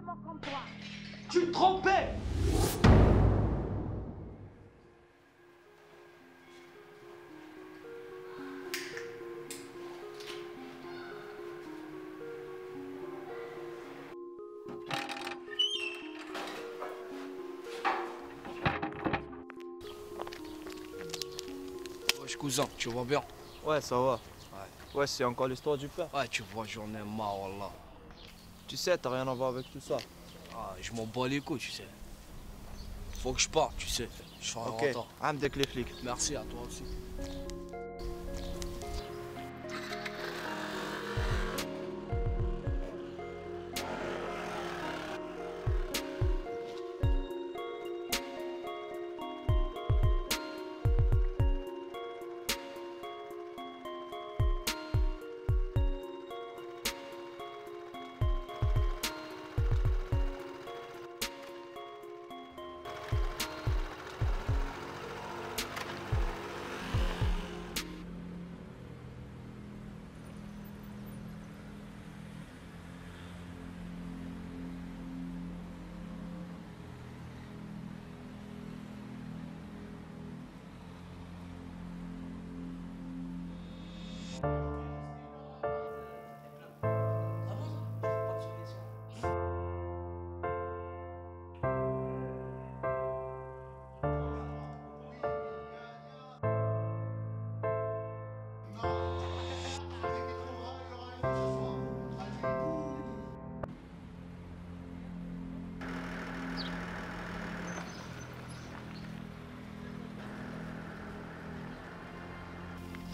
exactement comme toi. Tu te trompais Wesh cousin, tu vas bien? Ouais, ça va. Ouais. Ouais, c'est encore l'histoire du père. Ouais, tu vois, j'en ai marre, wallah. Tu sais, t'as rien à voir avec tout ça. Ah, je m'en bats les couilles, tu sais. Faut que je parte, tu sais. Je ferai okay. un temps. Ah, Merci à toi aussi.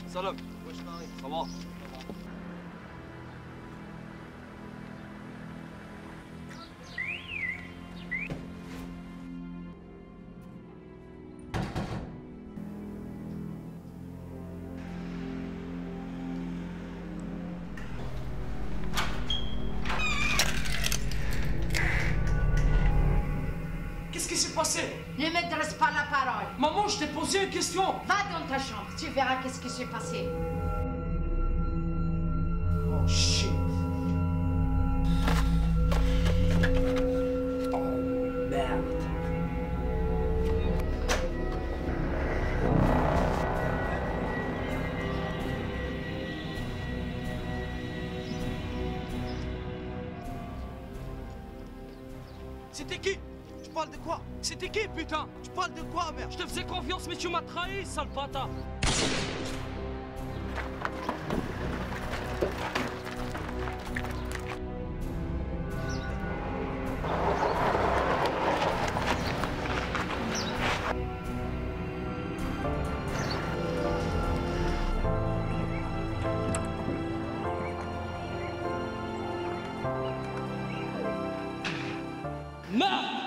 Salam. Wesh, ça va Qu'est-ce qui s'est passé? Ne me dresse pas la parole. Maman, je t'ai posé une question. Va dans ta chambre, tu verras qu'est-ce qui s'est passé. Oh shit. Oh merde. C'était qui? Parles de quoi? C'était qui putain? Tu parles de quoi merde? Je te faisais confiance mais tu m'as trahi sale bâtard. Merde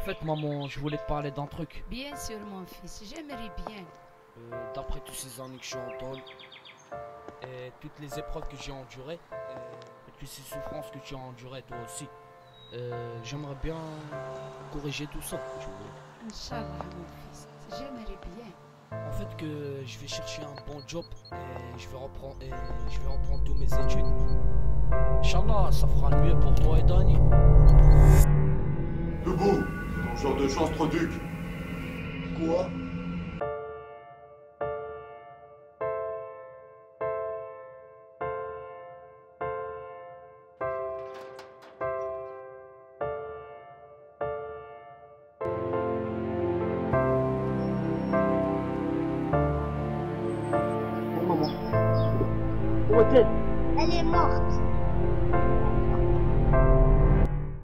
fait, maman, je voulais te parler d'un truc. Bien sûr, mon fils, j'aimerais bien. Euh, D'après toutes ces années que je suis en tôle, et toutes les épreuves que j'ai endurées, euh, et toutes ces souffrances que tu as endurées toi aussi, euh, j'aimerais bien corriger tout ça. tu vois. Inch'Allah, mon fils, j'aimerais bien. En fait, que je vais chercher un bon job et je vais reprendre, et je vais reprendre tous mes études. Inch'Allah, ça fera le mieux pour toi et Dani. Debout Jour de chance, Troduc. Quoi? Bon, maman. Où est-elle Elle est morte.